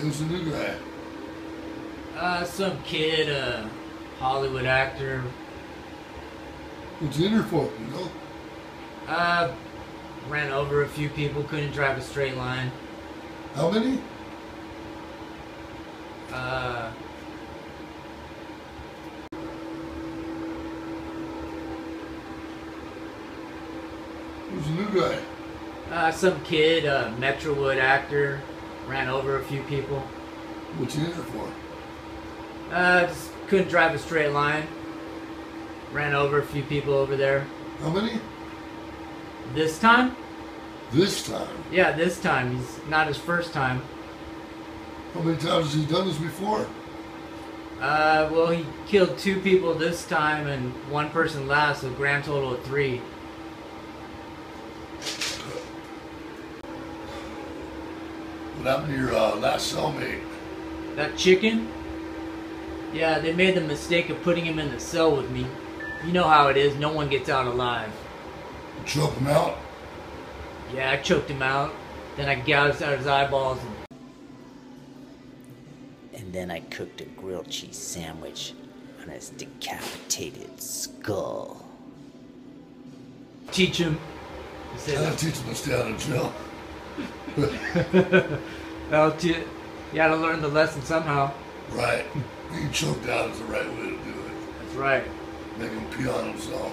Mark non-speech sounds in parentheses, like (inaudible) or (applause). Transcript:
who's the new guy? Uh, some kid, uh, Hollywood actor. What's in here for? You know? Uh, ran over a few people, couldn't drive a straight line. How many? Uh, Who's the new guy? uh, some kid, uh, Metrowood actor, ran over a few people. What you in here for? Uh, just couldn't drive a straight line. Ran over a few people over there. How many? This time? This time. Yeah, this time. He's not his first time. How many times has he done this before? Uh, well, he killed two people this time and one person last, so grand total of three. What happened to your uh, last cellmate? That chicken? Yeah, they made the mistake of putting him in the cell with me. You know how it is, no one gets out alive. You choke him out? Yeah, I choked him out. Then I gouged out his eyeballs and And then I cooked a grilled cheese sandwich on his decapitated skull. teach him. He I said, gotta teach him to stay out of jail. (laughs) well, te- you gotta learn the lesson somehow. Right. Being choked out is the right way to do it. That's right. Make him pee on himself.